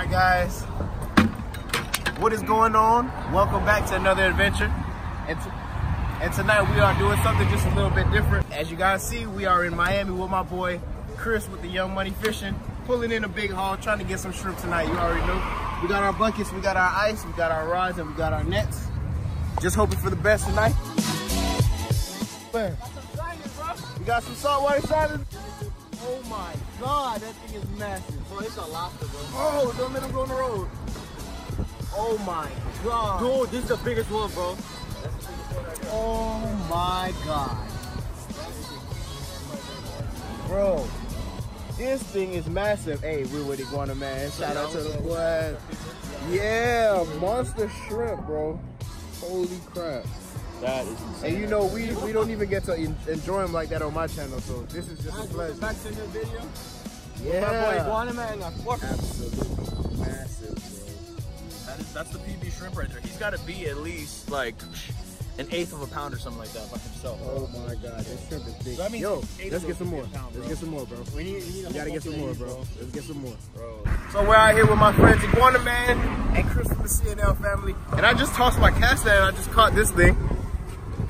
right, guys. What is going on? Welcome back to another adventure. And, and tonight we are doing something just a little bit different. As you guys see, we are in Miami with my boy Chris with the Young Money Fishing, pulling in a big haul, trying to get some shrimp tonight. You already know. We got our buckets, we got our ice, we got our rods, and we got our nets. Just hoping for the best tonight. Man. We got some saltwater silence. Oh my god, that thing is massive. Bro, it's a lobster, bro. Oh, don't let him go on the road. Oh my god. Dude, this is the biggest one, bro. Oh my god. Bro, this thing is massive. Hey, we're with Iguana Man. Shout out to the boy. Yeah, monster shrimp, bro. Holy crap. That is insane. And you know, we, we don't even get to en- enjoy them like that on my channel, so this is just a pleasure. Back to the video. Yeah. My boy Iguana Man, I fuck Absolutely massive, bro. That is, that's the PB shrimp right there. He's got to be at least like an eighth of a pound or something like that by himself. Oh my god, this shrimp is big. So that means Yo, let's get some more. would be a pound, Let's get some more, bro. We need, we need gotta get some more, of bro. Let's get some more. Bro. So we're out here with my friends Iguana Man and Chris from the CNL family. And I just tossed my cast net and I just caught this thing.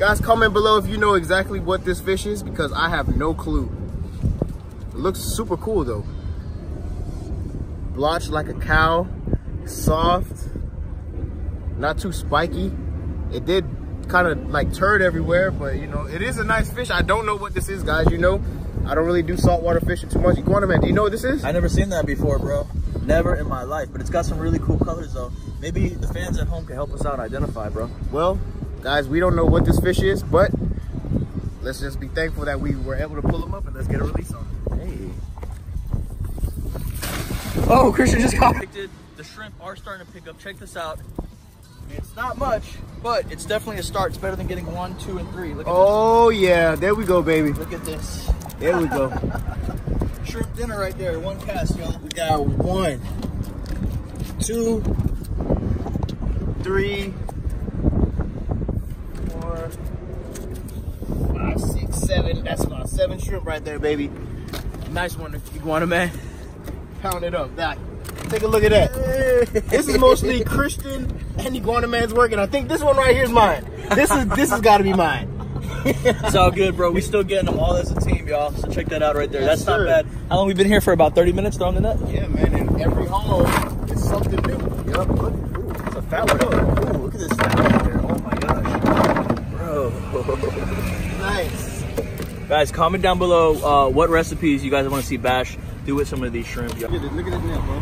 Guys, comment below if you know exactly what this fish is because I have no clue. It looks super cool though. Blotched like a cow, soft, not too spiky. It did kind of like turd everywhere, but you know, it is a nice fish. I don't know what this is, guys. You know, I don't really do saltwater fishing too much. Iguana Man, do you know what this is? I never seen that before, bro. Never in my life. But it's got some really cool colors though. Maybe the fans at home can help us out identify, bro. Well, guys, we don't know what this fish is, but let's just be thankful that we were able to pull him up and let's get a release on him. Hey. Oh, Christian just got it. The shrimp are starting to pick up. Check this out. It's not much, but it's definitely a start. It's better than getting one, two, and three. Look at Oh yeah, there we go, baby. Look at this. There we go. Shrimp dinner right there. One cast, y'all. We got one, two, three, four, five, six, seven. That's about seven shrimp right there, baby. Nice one, Iguana Man. Pound it up. That. Take a look at that. This is mostly Christian and Iguana Man's work, and I think this one right here is mine. This is this has got to be mine. It's all good, bro. We still getting them all as a team, y'all. So check that out right there. Yes, That's not bad. How long we been here for? About 30 minutes throwing the net? Yeah, man, and every haul is something new. Yep. Look, ooh, it's a fat one. Ooh, look at this fat right there. Oh my gosh. Bro. Nice. Guys, comment down below uh, what recipes you guys want to see Bash do with some of these shrimp. Look at this, look at this net, bro.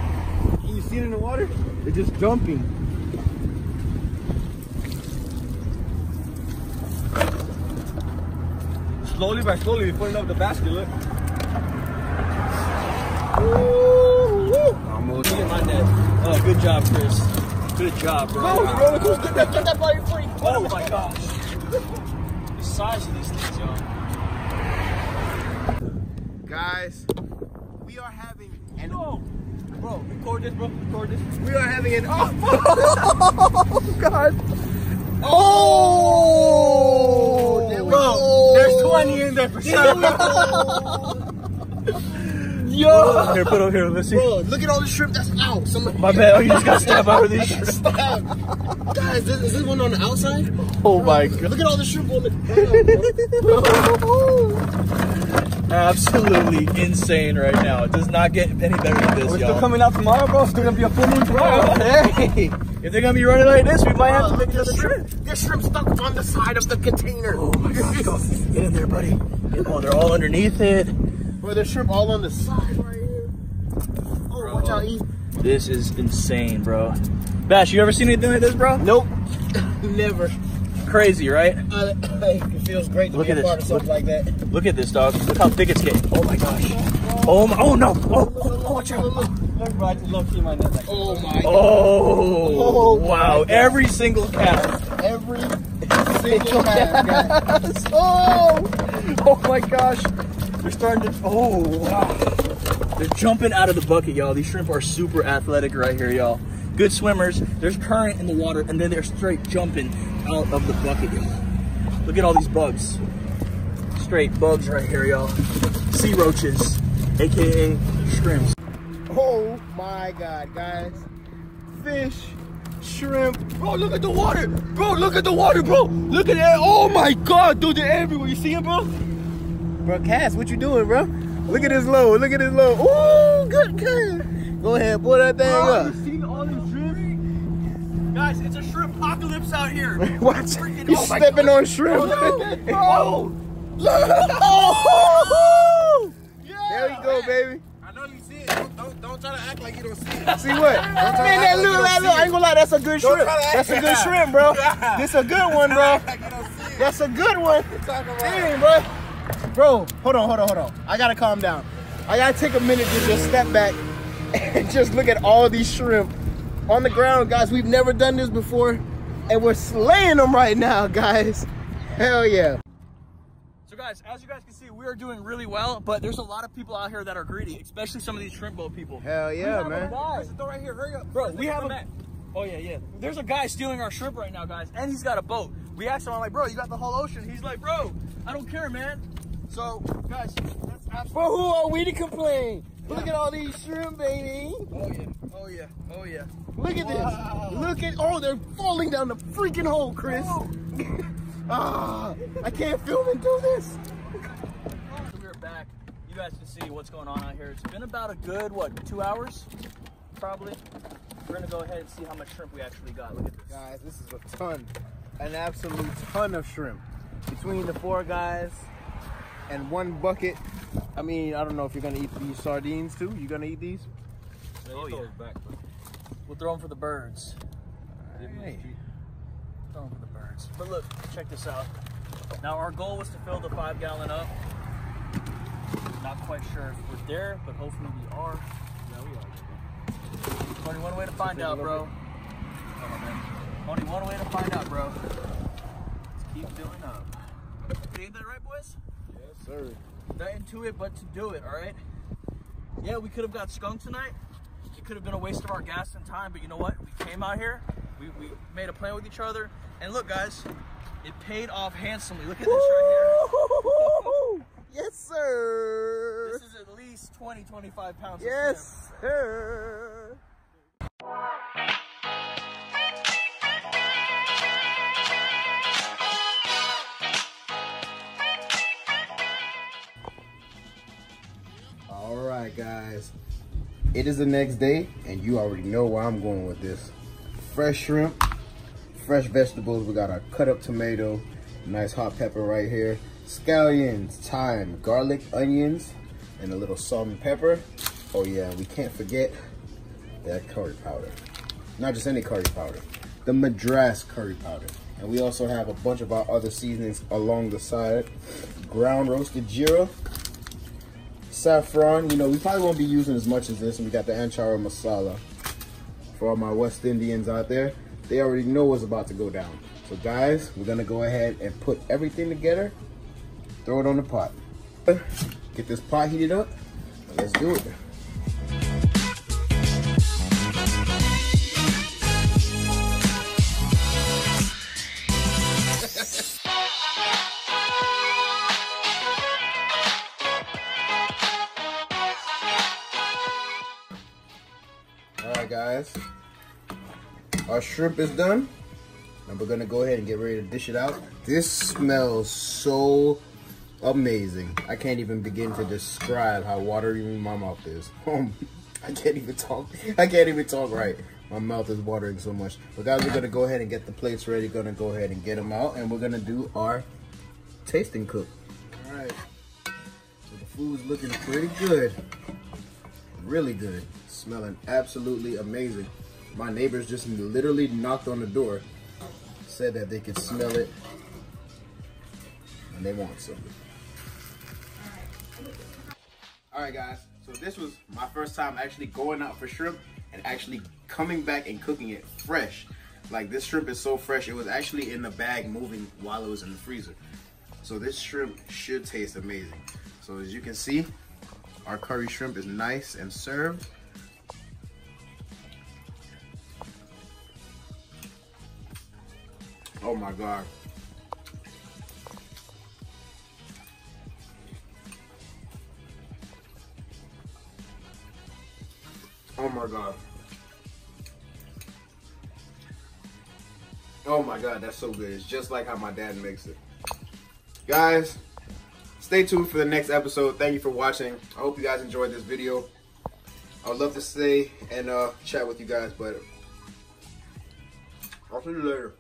Can you see it in the water? It's just jumping. Slowly by slowly, we're putting up the basket, look. Almost. Look at my net. Oh, good job, Chris. Good job, bro. Go, roller coaster, get that, get that body free. Oh my gosh. The size of these things, y'all. Guys, we are having an No! Bro, record this, bro. Record this. we are having an oh, God. Oh, there Bro, go. there's 20 in there for sure. Yo! Here, put it here. Let's see. Bro, look at all the shrimp that's out. Some My bad. Oh, you just got stabbed out of these shrimp. Guys, this, is this one on the outside? Oh my god. Look at all the shrimp on the Absolutely insane right now. It does not get any better than this, We're still y'all. coming out tomorrow, bro. Still gonna be a full moon tomorrow. Hey, if they're gonna be running like this, we might have to make another trip. shrimp. There's shrimp stuck on the side of the container. Oh my god, go. Get in there, buddy. Get- Oh, they're all underneath it. Bro, there's shrimp all on the side right here. Oh, watch out, E. This is insane, bro. Bash, you ever seen anything like this, bro? Nope. Never. Crazy, right? I, it feels great to Look be at a it. part of something like that. Look at this, dog. Look how thick it's getting. Oh my gosh. Oh my, oh no. Oh, oh, oh watch out. Look, bro, I just love seeing my net like that. Oh my Oh, Oh wow. Every single cast. Every single guys. Oh, oh my gosh. They're starting to, oh, wow. They're jumping out of the bucket, y'all. These shrimp are super athletic right here, y'all. Good swimmers. There's current in the water, and then they're straight jumping out of the bucket, y'all. Look at all these bugs. Straight bugs right here, y'all. Sea roaches, aka shrimps. Oh my my God, guys. Fish, shrimp. Bro, look at the water. Bro, look at the water, bro. Look at that. Oh my God, dude, they're everywhere. You see them, bro? Bro, Cass, what you doing, bro? Look at this low. Look at this low. Ooh, good Cass. Go ahead, pull that thing Bro, up. Guys, it's a shrimp apocalypse out here. Watch. Freaking- You oh stepping God. on shrimp. Oh, bro. Oh! Yeah. There you go, baby. I know you see it. Don't, don't, don't try to act like you don't see it. See what? Man, that like little, that little, I ain't gonna lie, that's a good Don't shrimp. That's a good shrimp, bro. This a good one, bro. Like you don't see it. That's a good one. Dang, bro. Bro, hold on, hold on, hold on. I gotta calm down. I gotta take a minute to just step back and just look at all these shrimp on the ground, guys. We've never done this before, and we're slaying them right now, guys. Hell yeah. So guys, as you guys can see, we are doing really well, but there's a lot of people out here that are greedy, especially some of these shrimp boat people. Hell yeah, man. Guys, Throw right here. Hurry up. Bro, we have a Oh yeah, yeah. There's a guy stealing our shrimp right now, guys, and he's got a boat. We asked him, I'm like, bro, you got the whole ocean. He's like, bro, I don't care, man. So, guys, that's absolutely. But who are we to complain? Look at all these shrimp, baby. Oh yeah, oh yeah, oh yeah. Look at Wow. this. Look at, oh, they're falling down the freaking hole, Chris. ah, I can't film and do this. So we're back. You guys can see what's going on out here. It's been about a good what, two hours, probably. We're gonna go ahead and see how much shrimp we actually got. Look at this. Guys, this is a ton, an absolute ton of shrimp. Between the four guys and one bucket. I mean, I don't know if you're gonna eat these sardines too. You gonna eat these? Oh yeah. We'll throw them for the birds. Hey. Throw them for the birds. But look, check this out. Now our goal was to fill the five gallon up. Not quite sure if we're there, but hopefully we are. Yeah, we are. Only one way to find out, bro. Oh, man. Only one way to find out, bro. Let's keep filling up. Ain't that right, boys? Yes, sir. Nothing to it but to do it, all right? Yeah, we could have got skunked tonight. It could have been a waste of our gas and time, but you know what? We came out here, we, we made a plan with each other, and look, guys, it paid off handsomely. Look at this right Woo! Yes, sir. This is at least 20, 25 pounds. of Yes, sir. It is the next day, and you already know where I'm going with this. Fresh shrimp, fresh vegetables. We got our cut up tomato, nice hot pepper right here, scallions, thyme, garlic, onions, and a little salt and pepper. Oh yeah, we can't forget that curry powder. Not just any curry powder, the Madras curry powder. And we also have a bunch of our other seasonings along the side. Ground roasted jira, saffron. You know, we probably won't be using as much as this. And we got the anchara masala. For all my West Indians out there, they already know what's about to go down. So guys, we're gonna go ahead and put everything together, throw it on the pot. Get this pot heated up, let's do it. Right, guys. Our shrimp is done. And we're gonna go ahead and get ready to dish it out. This smells so amazing. I can't even begin to describe how watery my mouth is. Um, I can't even talk. I can't even talk right. My mouth is watering so much. But guys, we're gonna go ahead and get the plates ready. Gonna go ahead and get them out, and we're gonna do our tasting cook. All right. So the food's looking pretty good. Really good. Smelling absolutely amazing. My neighbors just literally knocked on the door, said that they could smell it, and they want some. All right, guys. So this was my first time actually going out for shrimp and actually coming back and cooking it fresh. Like this shrimp is so fresh, it was actually in the bag moving while it was in the freezer. So this shrimp should taste amazing. So as you can see, our curry shrimp is nice and served. Oh my God. Oh my god. Oh my god, that's so good. It's just like how my dad makes it. Guys, stay tuned for the next episode. Thank you for watching. I hope you guys enjoyed this video. I would love to stay and uh, chat with you guys, but I'll see you later.